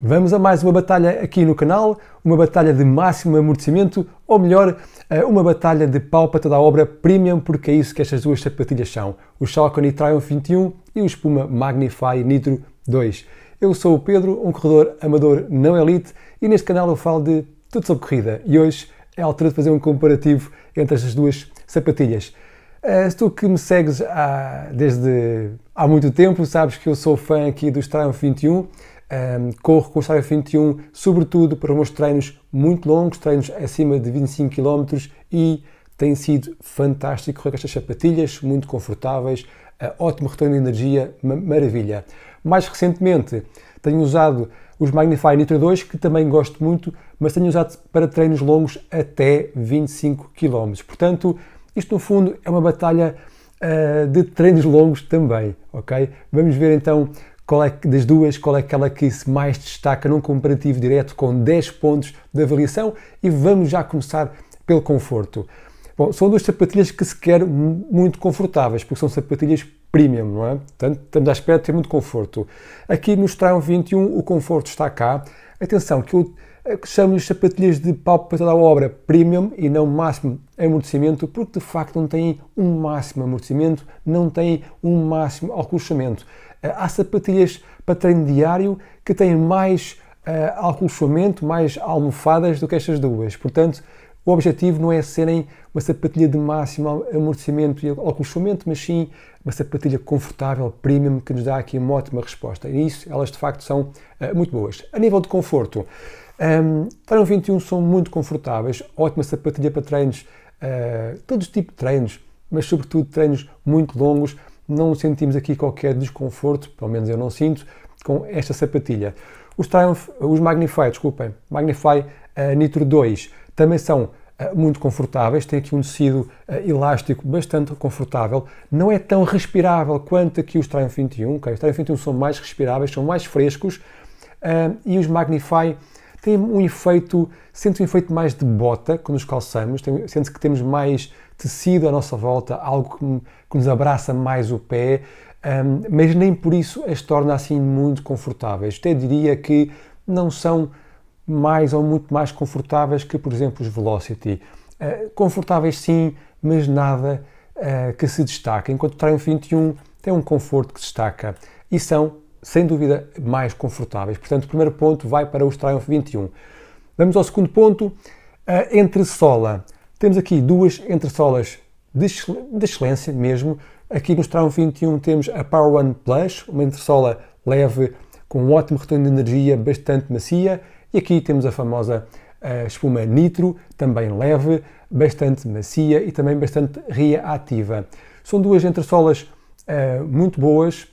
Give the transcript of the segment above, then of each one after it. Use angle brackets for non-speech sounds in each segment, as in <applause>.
Vamos a mais uma batalha aqui no canal, uma batalha de máximo amortecimento, ou melhor, eh, uma batalha de pau para toda a obra premium, porque é isso que estas duas sapatilhas são, o Saucony Triumph 21 e o Espuma Magnify Nitro 2. Eu sou o Pedro, um corredor amador não elite, e neste canal eu falo de tudo sobre corrida, e hoje é a altura de fazer um comparativo entre estas duas sapatilhas. Eh, se tu que me segues há, desde há muito tempo, sabes que eu sou fã aqui dos Triumph 21, um, corro com o Strava 21, sobretudo para os meus treinos muito longos, treinos acima de 25 km e tem sido fantástico com estas sapatilhas, muito confortáveis, uh, ótimo retorno de energia, maravilha. Mais recentemente tenho usado os Magnify Nitro 2, que também gosto muito, mas tenho usado para treinos longos até 25 km. Portanto, isto no fundo é uma batalha uh, de treinos longos também, ok? Vamos ver então qual é das duas, qual é aquela que se mais destaca num comparativo direto com 10 pontos de avaliação e vamos já começar pelo conforto. Bom, são duas sapatilhas que se quer muito confortáveis, porque são sapatilhas premium, não é? Portanto, estamos à espera de ter muito conforto. Aqui no Triumph 21 o conforto está cá. Atenção, que eu eh, chamo-lhes sapatilhas de pau para toda a obra premium e não máximo amortecimento, porque de facto não têm um máximo amortecimento, não têm um máximo acolchamento. Eh, há sapatilhas para treino diário que têm mais uh, mais almofadas do que estas duas. Portanto, o objetivo não é serem uma sapatilha de máximo amortecimento e acolchoamento, mas sim uma sapatilha confortável, premium, que nos dá aqui uma ótima resposta. E isso, elas de facto são uh, muito boas. A nível de conforto, um, Treino 21 são muito confortáveis, ótima sapatilha para treinos, uh, todos os tipos de treinos, mas sobretudo treinos muito longos, não sentimos aqui qualquer desconforto, pelo menos eu não sinto, com esta sapatilha. Os Triumph, os Magnify, desculpem, Magnify uh, Nitro 2 também são uh, muito confortáveis, tem aqui um tecido elástico bastante confortável, não é tão respirável quanto aqui os Triumph 21, okay? os Triumph 21 são mais respiráveis, são mais frescos, e os Magnify têm um efeito, sente um efeito mais de bota quando os calçamos, sente que temos mais tecido à nossa volta, algo que, que nos abraça mais o pé, um, mas nem por isso as torna assim muito confortáveis. Até diria que não são mais ou muito mais confortáveis que, por exemplo, os Velocity. Uh, confortáveis sim, mas nada uh, que se destaque. Enquanto o Triumph 21 tem um conforto que se destaca e são, sem dúvida, mais confortáveis. Portanto, o primeiro ponto vai para os Triumph 21. Vamos ao segundo ponto, uh, entre sola. Temos aqui duas entressolas de, de excelência mesmo. Aqui no Strong 21 temos a Power One Plus, uma entressola leve com um ótimo retorno de energia, bastante macia. E aqui temos a famosa uh, espuma Nitro, também leve, bastante macia e também bastante reativa. São duas entressolas uh, muito boas,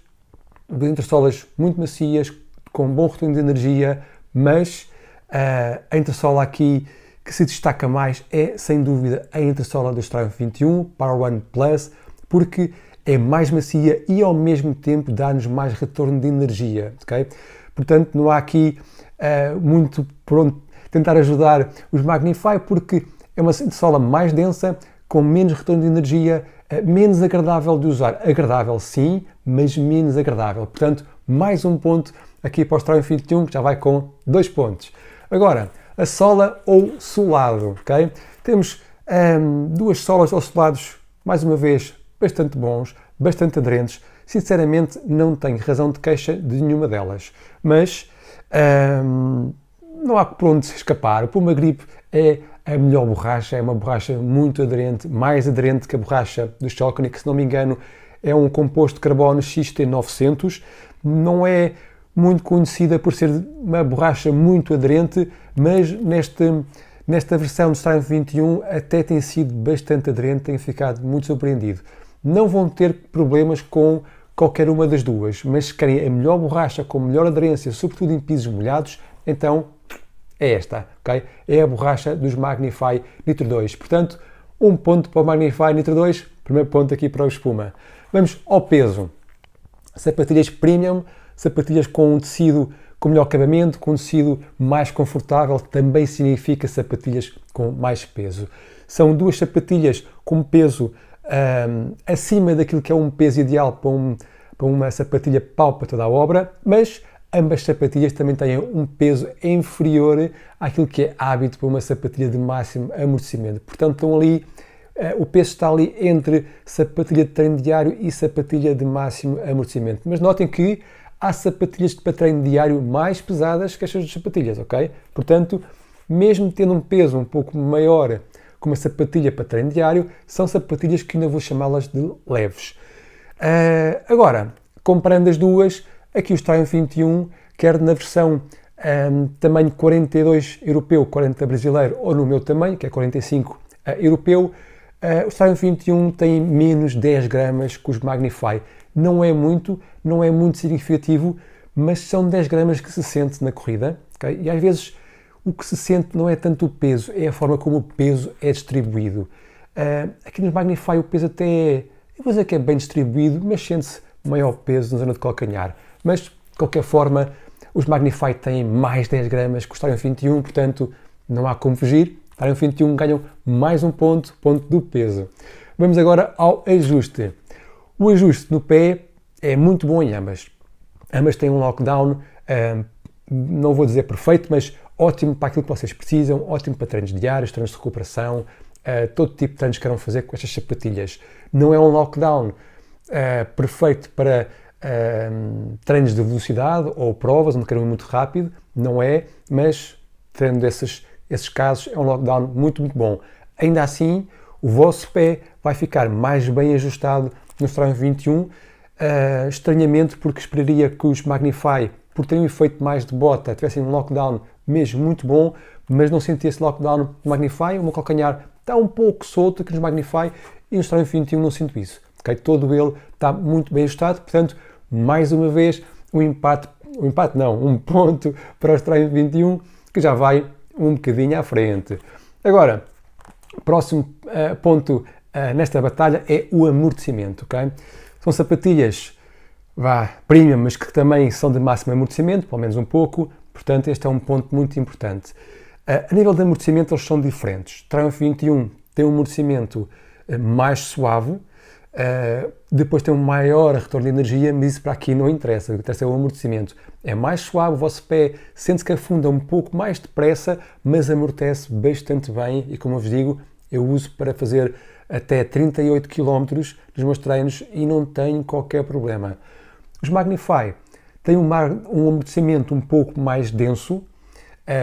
duas entressolas muito macias, com bom retorno de energia, mas uh, a entressola aqui que se destaca mais é, sem dúvida, a entressola do Triumph 21 Power One Plus, porque é mais macia e ao mesmo tempo dá-nos mais retorno de energia, ok? Portanto, não há aqui uh, muito pronto tentar ajudar os Magnify, porque é uma entressola mais densa, com menos retorno de energia, menos agradável de usar. Agradável sim, mas menos agradável. Portanto, mais um ponto aqui para o Triumph 21, que já vai com dois pontos. Agora, a sola ou solado, ok? Temos um, duas solas ou solados, mais uma vez, bastante bons, bastante aderentes. Sinceramente, não tenho razão de queixa de nenhuma delas, mas um, não há por onde se escapar. O Puma Grip é a melhor borracha, é uma borracha muito aderente, mais aderente que a borracha do Saucony, que se não me engano é um composto de carbono XT900. Não é muito conhecida por ser uma borracha muito aderente, mas neste, nesta versão do Triumph 21 até tem sido bastante aderente, tenho ficado muito surpreendido. Não vão ter problemas com qualquer uma das duas, mas se querem a melhor borracha com melhor aderência, sobretudo em pisos molhados, então é esta, ok? É a borracha dos Magnify Nitro 2. Portanto, um ponto para o Magnify Nitro 2, primeiro ponto aqui para o espuma. Vamos ao peso. Sapatilhas Premium sapatilhas com um tecido com melhor acabamento, com um tecido mais confortável, também significa sapatilhas com mais peso. São duas sapatilhas com peso um, acima daquilo que é um peso ideal para, um, para uma sapatilha pau para toda a obra, mas ambas sapatilhas também têm um peso inferior àquilo que é hábito para uma sapatilha de máximo amortecimento. Portanto, estão ali, uh, o peso está ali entre sapatilha de treino diário e sapatilha de máximo amortecimento. Mas notem que há sapatilhas para treino diário mais pesadas que estas sapatilhas, ok? Portanto, mesmo tendo um peso um pouco maior com uma sapatilha para treino diário, são sapatilhas que ainda vou chamá-las de leves. Uh, agora, comparando as duas, aqui o Triumph 21, quer na versão um, tamanho 42 europeu, 40 brasileiro, ou no meu tamanho, que é 45 uh, europeu, uh, o Triumph 21 tem menos 10 gramas que os Magnify. Não é muito, não é muito significativo, mas são 10 gramas que se sente na corrida, okay? e às vezes o que se sente não é tanto o peso, é a forma como o peso é distribuído. Uh, aqui nos Magnify o peso até é, eu vou dizer que é bem distribuído, mas sente-se maior peso na zona de calcanhar. Mas, de qualquer forma, os Magnify têm mais 10 gramas que o Starion 21, portanto, não há como fugir. Starion 21 ganham mais um ponto, ponto do peso. Vamos agora ao ajuste. O ajuste no pé é muito bom em ambas. Ambas têm um lockdown, não vou dizer perfeito, mas ótimo para aquilo que vocês precisam, ótimo para treinos diários, treinos de recuperação, uh, todo tipo de treinos que queiram fazer com estas sapatilhas. Não é um lockdown uh, perfeito para uh, treinos de velocidade ou provas onde queiram ir muito rápido, não é, mas tendo esses, esses casos é um lockdown muito, muito bom. Ainda assim, o vosso pé vai ficar mais bem ajustado no Strong 21, uh, estranhamente porque esperaria que os Magnify, por terem um efeito mais de bota, tivessem um lockdown mesmo muito bom, mas não senti esse lockdown no Magnify. O meu calcanhar está um pouco solto aqui nos Magnify e no Strong 21 não sinto isso. Okay? Todo ele está muito bem ajustado, portanto, mais uma vez, um empate, um empate não, um ponto para o Strong 21 que já vai um bocadinho à frente. Agora, próximo uh, ponto uh, nesta batalha é o amortecimento. Okay? São sapatilhas vá, premium, mas que também são de máximo amortecimento, pelo menos um pouco, Portanto, este é um ponto muito importante. Uh, a nível de amortecimento, eles são diferentes. Triumph 21 tem um amortecimento mais suave, uh, depois tem um maior retorno de energia, mas isso para aqui não interessa. O que interessa é o amortecimento. É mais suave, o vosso pé sente que afunda um pouco mais depressa, mas amortece bastante bem e, como eu vos digo, eu uso para fazer até 38 km nos meus treinos e não tenho qualquer problema. Os Magnify tem um, um amortecimento um pouco mais denso, uh,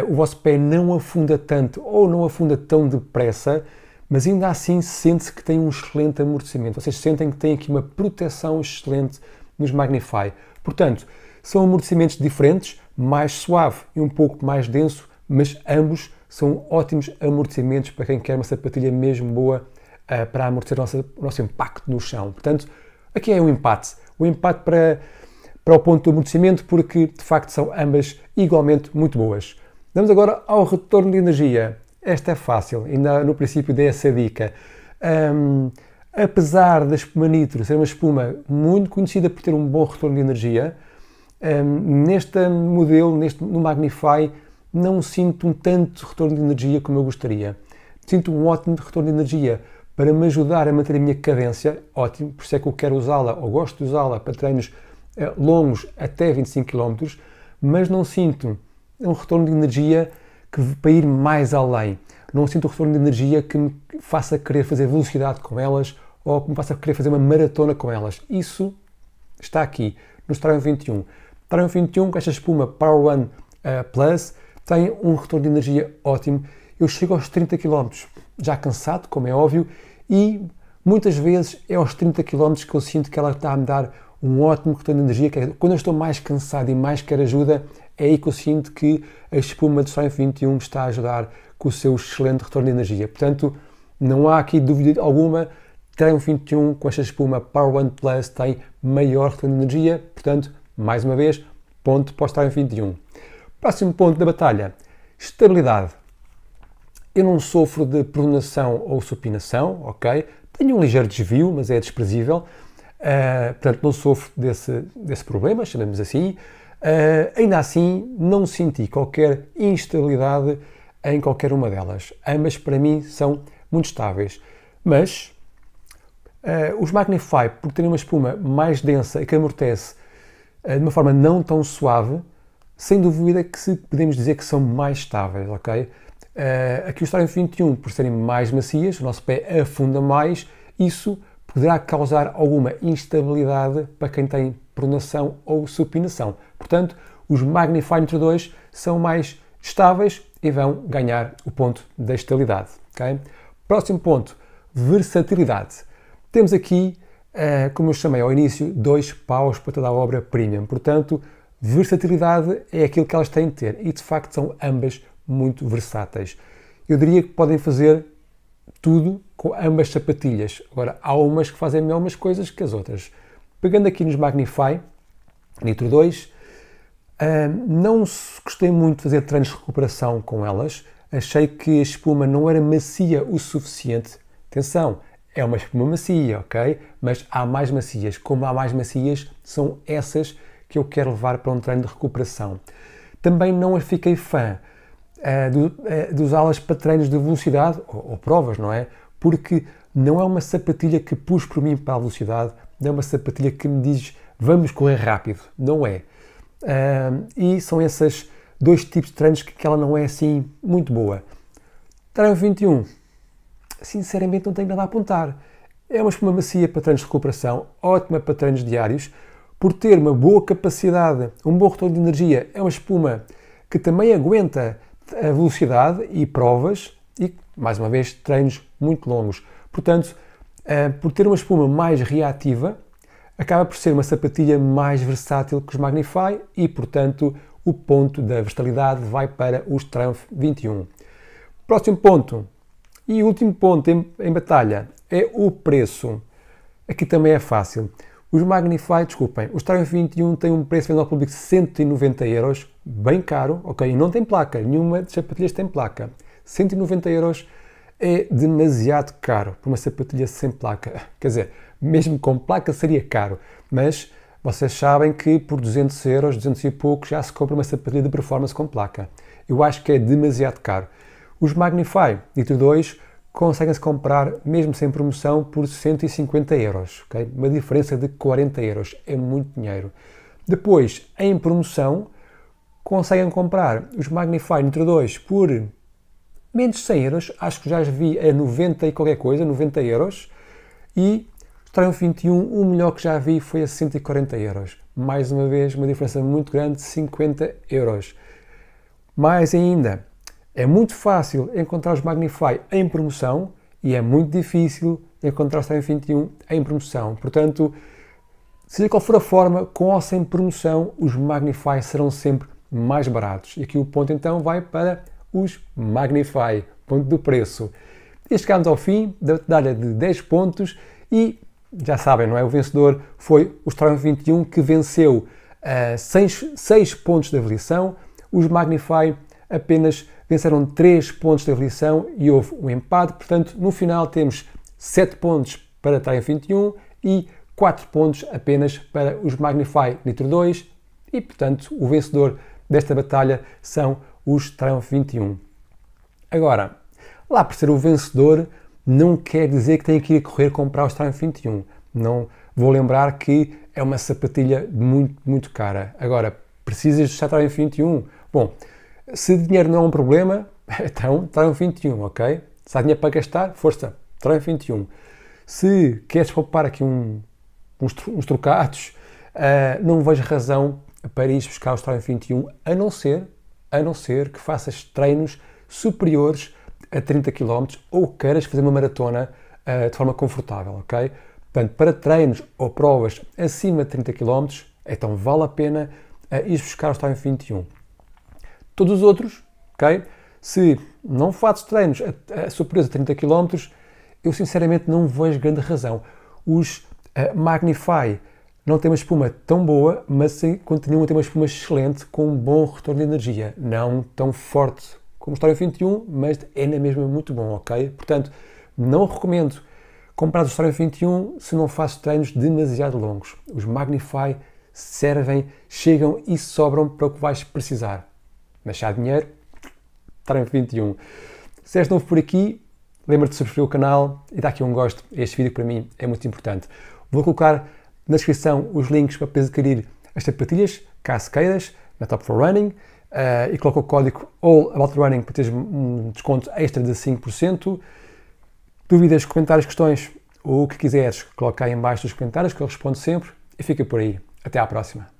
o vosso pé não afunda tanto ou não afunda tão depressa, mas ainda assim sente-se que tem um excelente amortecimento. Vocês sentem que tem aqui uma proteção excelente nos Magnify. Portanto, são amortecimentos diferentes, mais suave e um pouco mais denso, mas ambos são ótimos amortecimentos para quem quer uma sapatilha mesmo boa uh, para amortecer o nosso, nosso impacto no chão. Portanto, aqui é um empate. O um empate para para o ponto do amortecimento, porque de facto são ambas igualmente muito boas. Vamos agora ao retorno de energia. Esta é fácil, ainda no princípio dei essa dica. Um, apesar da espuma nitro ser uma espuma muito conhecida por ter um bom retorno de energia, um, neste modelo, neste, no Magnify, não sinto um tanto retorno de energia como eu gostaria. Sinto um ótimo retorno de energia para me ajudar a manter a minha cadência, ótimo, por isso é que eu quero usá-la ou gosto de usá-la para treinos eh, longos até 25 km, mas não sinto um retorno de energia que para ir mais além. Não sinto um retorno de energia que me faça querer fazer velocidade com elas ou que me faça querer fazer uma maratona com elas. Isso está aqui no Triumph 21. Triumph 21 com esta espuma Power One uh, Plus tem um retorno de energia ótimo. Eu chego aos 30 km, já cansado, como é óbvio, e muitas vezes é aos 30 km que eu sinto que ela está a me dar um ótimo retorno de energia. Que é, quando eu estou mais cansado e mais quero ajuda, é aí que eu sinto que a espuma do Strength 21 está a ajudar com o seu excelente retorno de energia. Portanto, não há aqui dúvida alguma, Triumph 21 com esta espuma Power One Plus tem maior retorno de energia, portanto, mais uma vez, ponto para o Triumph 21. Próximo ponto da batalha, estabilidade. Eu não sofro de pronação ou supinação, ok? Tenho um ligeiro desvio, mas é desprezível. Uh, portanto, não sofro desse, desse problema, chamemos assim. Uh, ainda assim, não senti qualquer instabilidade em qualquer uma delas. Ambas, para mim, são muito estáveis. Mas uh, os Magnify, por terem uma espuma mais densa e que amortece de uma forma não tão suave, sem dúvida que se podemos dizer que são mais estáveis, ok? Uh, aqui os Triumph 21, por serem mais macias, o nosso pé afunda mais, isso poderá causar alguma instabilidade para quem tem pronação ou supinação. Portanto, os Magnify Nitro 2 são mais estáveis e vão ganhar o ponto da estabilidade. Okay? Próximo ponto, versatilidade. Temos aqui, uh, como eu chamei ao início, dois paus para toda a obra premium. Portanto, versatilidade é aquilo que elas têm de ter e de facto são ambas muito versáteis. Eu diria que podem fazer tudo com ambas sapatilhas. Agora, há umas que fazem melhor umas coisas que as outras. Pegando aqui nos Magnify Nitro 2, uh, ah, não gostei muito de fazer treinos de recuperação com elas. Achei que a espuma não era macia o suficiente. Atenção, é uma espuma macia, ok? Mas há mais macias. Como há mais macias, são essas que eu quero levar para um treino de recuperação. Também não fiquei fã uh, de, usá-las para treinos de velocidade ou, ou, provas, não é? Porque não é uma sapatilha que puxa por mim para a velocidade, não é uma sapatilha que me diz vamos correr rápido, não é? Uh, e são esses dois tipos de treinos que, ela não é assim muito boa. Treino 21, sinceramente não tenho nada a apontar. É uma espuma macia para treinos de recuperação, ótima para treinos diários, por ter uma boa capacidade, um bom retorno de energia, é uma espuma que também aguenta a velocidade e provas e, mais uma vez, treinos muito longos. Portanto, por ter uma espuma mais reativa, acaba por ser uma sapatilha mais versátil que os Magnify e, portanto, o ponto da versatilidade vai para os Triumph 21. Próximo ponto e último ponto em, em batalha é o preço. Aqui também é fácil. Os Magnify, desculpem, os Triumph 21 têm um preço ao público de 190 euros, bem caro, ok? E não tem placa, nenhuma das sapatilhas tem placa. 190 euros é demasiado caro para uma sapatilha sem placa. Quer dizer, mesmo com placa seria caro, mas vocês sabem que por 200 euros, 200 e pouco, já se compra uma sapatilha de performance com placa. Eu acho que é demasiado caro. Os Magnify Nitro 2 conseguem-se comprar, mesmo sem promoção, por 150 euros. Okay? Uma diferença de 40 euros. É muito dinheiro. Depois, em promoção, conseguem comprar os Magnify Nitro 2 por menos de 100 euros. Acho que já as vi a 90 e qualquer coisa, 90 euros. E Triumph 21, o melhor que já vi foi a 140 euros. Mais uma vez, uma diferença muito grande de 50 euros. Mais ainda, é muito fácil encontrar os Magnify em promoção e é muito difícil encontrar os Time 21 em promoção. Portanto, seja qual for a forma, com ou sem promoção, os Magnify serão sempre mais baratos. E aqui o ponto então vai para os Magnify, ponto do preço. E chegamos ao fim da medalha de 10 pontos e já sabem, não é? O vencedor foi o Triumph 21 que venceu 6 uh, pontos de avaliação. Os Magnify apenas venceram 3 pontos de avaliação e houve um empate. Portanto, no final temos 7 pontos para Triumph 21 e 4 pontos apenas para os Magnify Nitro 2 e, portanto, o vencedor desta batalha são os Triumph 21. Agora, lá por ser o vencedor, não quer dizer que tenha que ir correr comprar os Triumph 21. Não vou lembrar que é uma sapatilha muito, muito cara. Agora, precisas de Triumph 21? Bom, se dinheiro não é um problema, <laughs> então Triumph 21, ok? Se há dinheiro para gastar, força, Triumph 21. Se queres poupar aqui um, uns, uns trocados, uh, não vejo razão para ir buscar os Triumph 21, a não ser, a não ser que faças treinos superiores a 30 km ou queiras fazer uma maratona uh, de forma confortável, ok? Portanto, para treinos ou provas acima de 30 km, então vale a pena uh, ir buscar os Triumph 21. Todos os outros, ok? Se não fazes treinos a, a superiores a 30 km, eu sinceramente não vejo grande razão. Os uh, Magnify não têm uma espuma tão boa, mas continuam a ter uma espuma excelente com um bom retorno de energia. Não tão forte como o Story 21, mas é na mesma muito bom, ok? Portanto, não recomendo comprar o Story 21 se não fazes treinos demasiado longos. Os Magnify servem, chegam e sobram para o que vais precisar mas se há dinheiro, Triumph 21. Se és novo por aqui, lembra-te de subscrever o canal e dar aqui um gosto este vídeo para mim é muito importante. Vou colocar na descrição os links para poderes adquirir as sapatilhas, caso queiras, na Top for Running uh, e coloca o código All About Running para teres um desconto extra de 5%. Dúvidas, comentários, questões, o que quiseres, coloca aí em baixo nos comentários que eu respondo sempre e fica por aí. Até à próxima.